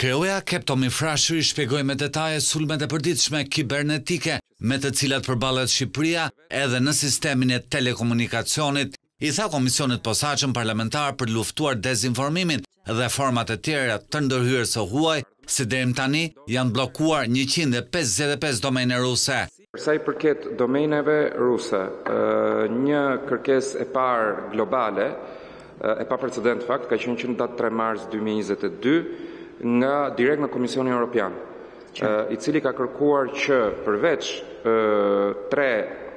Kreu i AKEP Tomi Frashëri shpjegoi me detaje sulmet e përditshme kibernetike me të cilat përballet Shqipëria edhe në sistemin e telekomunikacionit, i tha Komisionit të Posaçëm Parlamentar për të luftuar dezinformimin dhe format e tjera të ndërhyrjes së huaj, se deri më tani janë bllokuar njëqind e pesëdhjetë e pesë domene ruse. Për sa i përket domeneve ruse, një kërkesë e parë globale, e paprecedentë në fakt, ka qenë që në datë 3 mars 2022 nga direkt nga Komisioni Europian, i cili ka kërkuar që përveç tre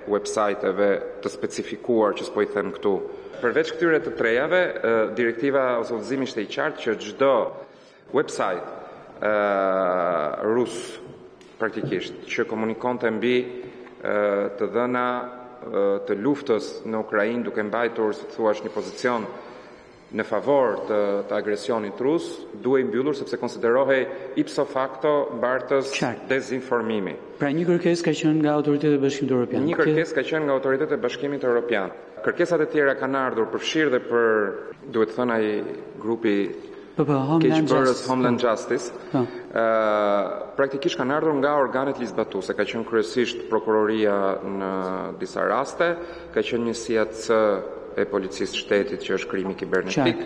websajteve të specifikuar që s'po i them këtu, përveç këtyre të trejave, direktiva ose udhëzimi ishte i qartë që çdo Website rus praktikisht që komunikonte mbi të dhëna të luftës në Ukrainë duke mbajtur si të thuash një pozicion në favor të, të agresionit rus duhej mbyllur sepse konsiderohej ipso facto mbartës Qartë. dezinformimi. Pra një kërkesë ka qenë nga autoritetet e Bashkimit Europian. Një kërkesë ka qenë nga autoritetet e Bashkimit Europian. Kërkesat e tjera kanë ardhur përfshirë dhe për duhet thënë ai grupi keqbërës Homeland Justice, po. praktikisht kanë ardhur nga organet ligjzbatuese, ka qenë kryesisht prokuroria në disa raste, ka qenë njësia C e Policisë së Shtetit që është krimi kibernetik.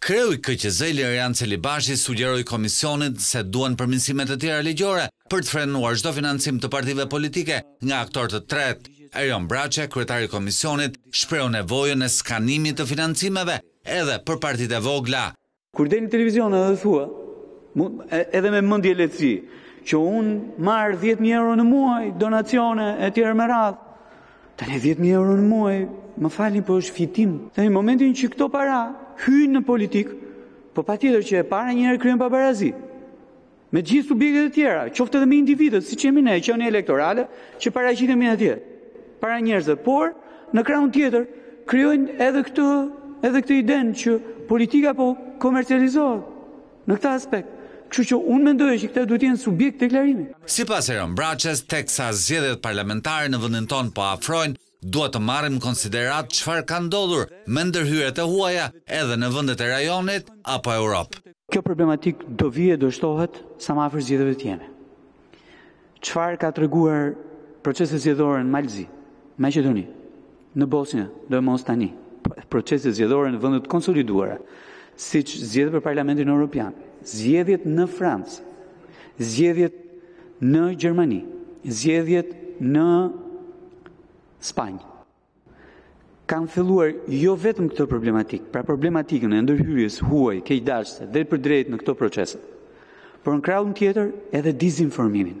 Kreu i KQZ, Ilirjan Celibashi i sugjeroi Komisionit se duhen përmirësime të tjera ligjore për të frenuar çdo financim të partive politike nga aktorë të tretë. Erion Braçe, kryetari i Komisionit, shprehu nevojën e skanimit të financimeve Edhe për partitë e vogla. Kur del në televizion edhe thua, edhe me mendjelehtësi, që unë marr 10.000 euro në muaj, donacione, e tjerë me radhë, tani 10.000 euro në muaj, më falni po është fitim. Tani momentin që këto para hyjnë në politikë, po patjetër që e para njëherë krijon pabarazi. me të gjithë subjektet e tjera, qoftë edhe me individët, siç jemi ne, qenie elektorale, që paraqitemi atje para njerëzve, por në krahun tjetër krijojnë edhe këtë edhe këtë idenë që politika po komercializohet në këtë aspekt. Kështu që unë mendoj që këta duhet të jenë subjekt deklarimi. Sipas Erion Braçes, teksa zgjedhjet parlamentare në vendin tonë po afrojnë, Duhet të marrim në konsideratë çfarë ka ndodhur me ndërhyrjet e huaja edhe në vendet e rajonit apo Europë. Kjo problematikë do vijë e do shtohet sa më afër zgjedhjeve të jemi. Çfarë ka treguar proceset zgjedhore në Mal të Zi, Maqedoni, në Bosnjë, doemos tani, proceset zgjedhore në vendet e konsoliduara, siç zgjedhjet për Parlamentin Europian, zgjedhjet në Francë, zgjedhjet në Gjermani, zgjedhjet në Spanjë kanë filluar jo vetëm këtë problematikë, pra problematikën e ndërhyrjes së huaj, keqdashëse, drejtpërdrejt në këto procese, por në krahun tjetër edhe dizinformimin.